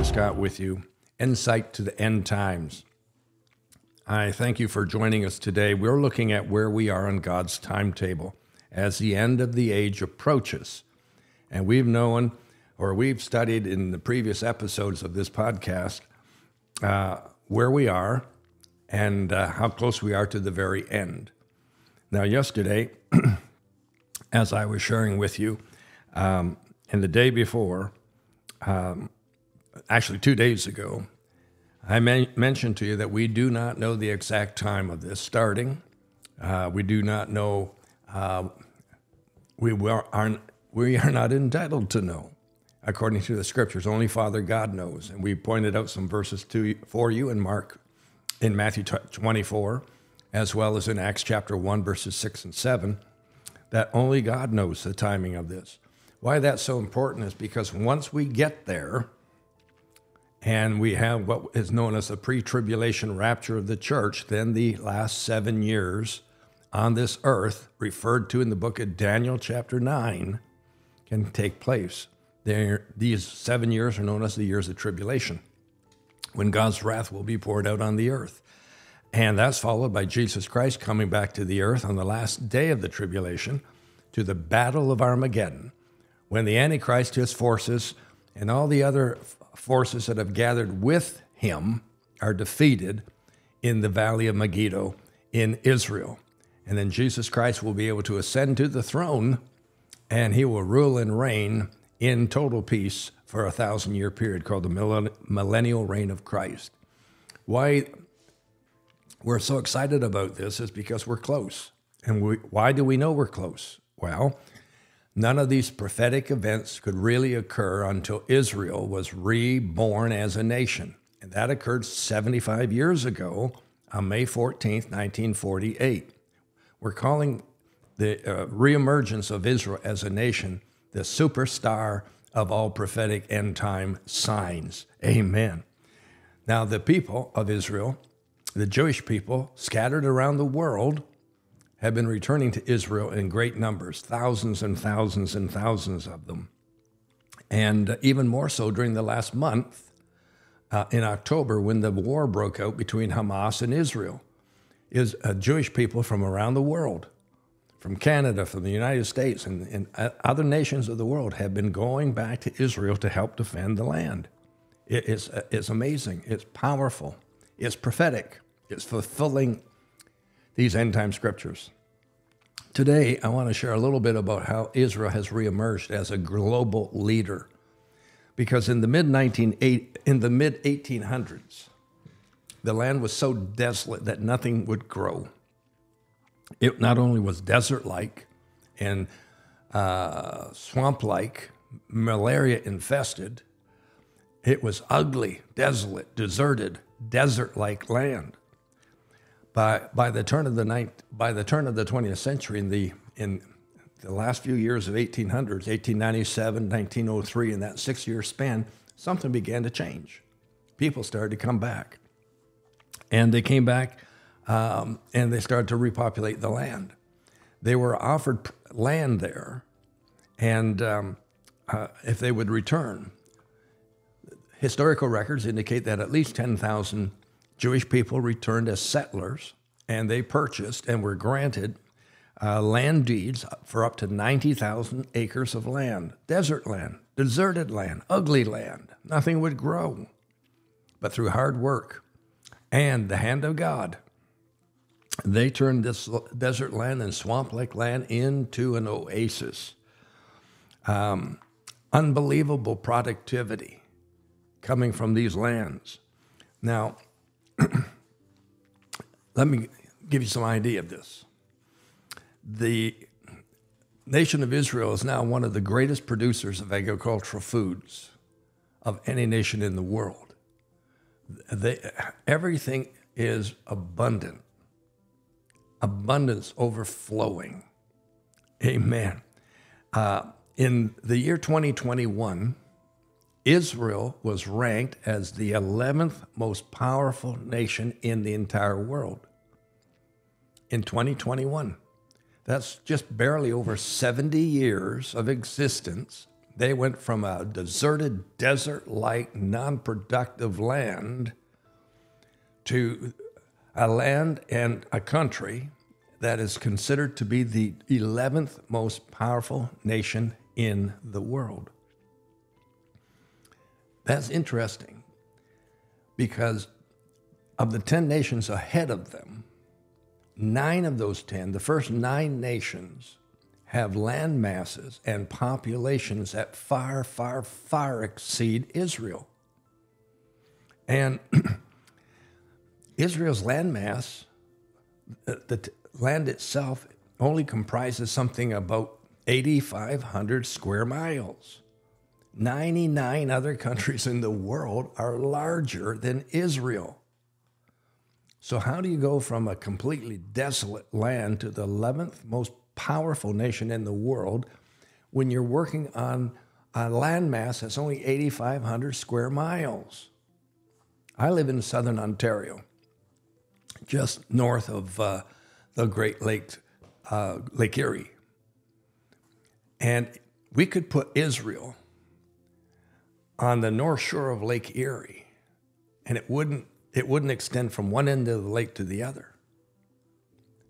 Brian Scott with you. Insight to the end times. I thank you for joining us today. We're looking at where we are on God's timetable as the end of the age approaches. And we've known, or we've studied in the previous episodes of this podcast, uh, where we are and uh, how close we are to the very end. Now, yesterday, as I was sharing with you, um, and the day before, um, actually two days ago, I men- mentioned to you that we do not know the exact time of this starting. Uh, we do not know. Uh, we are we are not entitled to know, according to the scriptures. Only Father God knows, and we pointed out some verses to for you in Mark, in Matthew 24, as well as in Acts chapter one, verses six and seven, that only God knows the timing of this. Why that's so important is because once we get there, and we have what is known as the pre tribulation rapture of the church, then the last seven years on this earth, referred to in the book of Daniel, chapter 9, can take place. There, these seven years are known as the years of tribulation, when God's wrath will be poured out on the earth. And that's followed by Jesus Christ coming back to the earth on the last day of the tribulation to the battle of Armageddon, when the Antichrist, his forces, and all the other forces that have gathered with him are defeated in the valley of Megiddo in Israel. And then Jesus Christ will be able to ascend to the throne and he will rule and reign in total peace for a thousand year period called the millennial reign of Christ. Why we're so excited about this is because we're close. And we, why do we know we're close? Well, none of these prophetic events could really occur until Israel was reborn as a nation. And that occurred 75 years ago on May 14, 1948. We're calling the uh, reemergence of Israel as a nation the superstar of all prophetic end time signs. Amen. Now, the people of Israel, the Jewish people scattered around the world, have been returning to Israel in great numbers, thousands and thousands and thousands of them. And even more so during the last month uh, in October when the war broke out between Hamas and Israel. Is uh, Jewish people from around the world, from Canada, from the United States, and, and uh, other nations of the world have been going back to Israel to help defend the land. It, it's, uh, it's amazing, it's powerful, it's prophetic, it's fulfilling these end time scriptures. Today, I want to share a little bit about how Israel has reemerged as a global leader. Because in the mid 19 in the mid 1800s, the land was so desolate that nothing would grow. It not only was desert like and uh, swamp like, malaria infested, it was ugly, desolate, deserted, desert like land by by the turn of the ninth, by the turn of the 20th century in the in the last few years of 1800s 1897 1903 in that six year span something began to change. People started to come back. And they came back um, and they started to repopulate the land. They were offered land there and um, uh, if they would return historical records indicate that at least 10,000 Jewish people returned as settlers, and they purchased and were granted uh, land deeds for up to 90,000 acres of land desert land, deserted land, ugly land. Nothing would grow. But through hard work and the hand of God, they turned this desert land and swamp like land into an oasis. Um, unbelievable productivity coming from these lands. Now, let me give you some idea of this. The nation of Israel is now one of the greatest producers of agricultural foods of any nation in the world. They, everything is abundant, abundance overflowing. Amen. Uh, in the year 2021, Israel was ranked as the 11th most powerful nation in the entire world in 2021. That's just barely over 70 years of existence. They went from a deserted, desert like, non productive land to a land and a country that is considered to be the 11th most powerful nation in the world. That's interesting because of the 10 nations ahead of them, nine of those 10, the first nine nations, have land masses and populations that far, far, far exceed Israel. And Israel's landmass, uh, the land itself, only comprises something about 8,500 square miles. 99 other countries in the world are larger than Israel. So, how do you go from a completely desolate land to the 11th most powerful nation in the world when you're working on a landmass that's only 8,500 square miles? I live in southern Ontario, just north of uh, the Great Lake, uh, Lake Erie. And we could put Israel on the north shore of Lake Erie, and it wouldn't it wouldn't extend from one end of the lake to the other.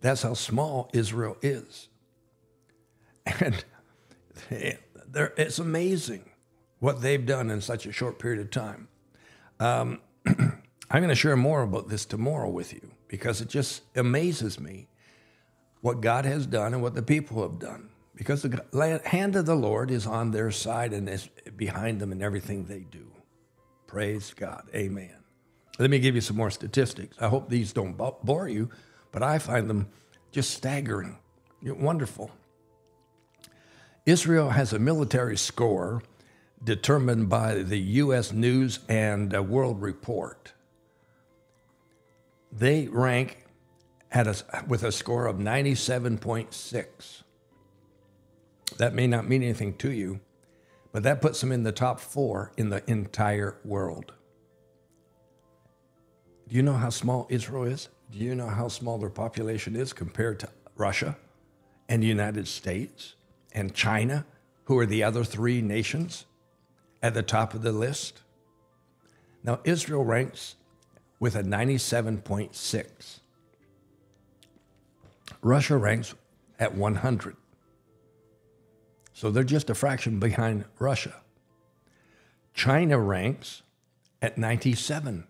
That's how small Israel is. And it's amazing what they've done in such a short period of time. Um, I'm going to share more about this tomorrow with you because it just amazes me what God has done and what the people have done. Because the hand of the Lord is on their side and is behind them in everything they do. Praise God. Amen. Let me give you some more statistics. I hope these don't bore you, but I find them just staggering. You're wonderful. Israel has a military score determined by the U.S. News and uh, World Report. They rank at a, with a score of 97.6. That may not mean anything to you, but that puts them in the top four in the entire world. Do you know how small Israel is? Do you know how small their population is compared to Russia and the United States and China, who are the other three nations at the top of the list? Now, Israel ranks with a 97.6. Russia ranks at 100. So they're just a fraction behind Russia. China ranks at 97.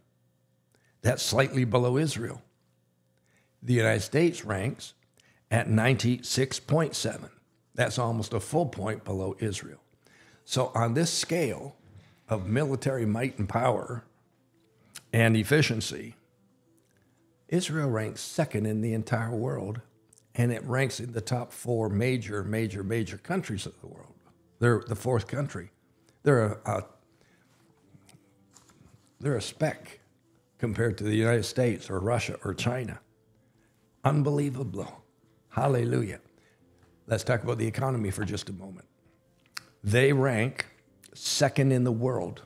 That's slightly below Israel. The United States ranks at 96.7. That's almost a full point below Israel. So, on this scale of military might and power and efficiency, Israel ranks second in the entire world, and it ranks in the top four major, major, major countries of the world. They're the fourth country. They're a, a they're a speck compared to the United States or Russia or China. Unbelievable. Hallelujah. Let's talk about the economy for just a moment. They rank second in the world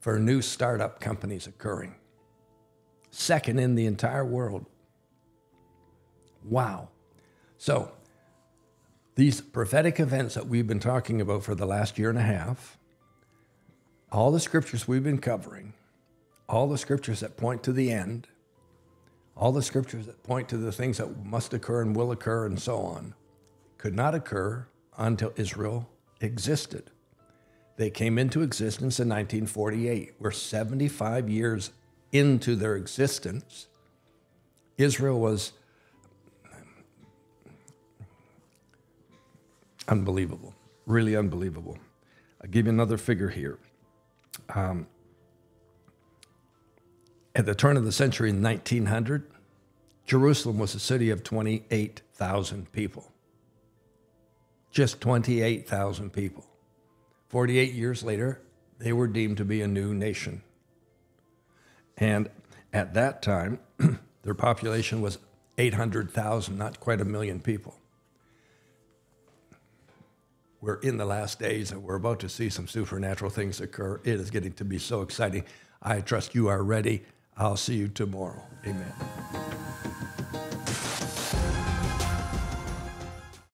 for new startup companies occurring. Second in the entire world. Wow. So, these prophetic events that we've been talking about for the last year and a half, all the scriptures we've been covering, all the scriptures that point to the end, all the scriptures that point to the things that must occur and will occur and so on, could not occur until Israel existed. They came into existence in 1948. We're 75 years into their existence. Israel was unbelievable, really unbelievable. I'll give you another figure here. Um, at the turn of the century in 1900, Jerusalem was a city of 28,000 people. Just 28,000 people. 48 years later, they were deemed to be a new nation. And at that time, their population was 800,000, not quite a million people. We're in the last days and we're about to see some supernatural things occur. It is getting to be so exciting. I trust you are ready. I'll see you tomorrow. Amen.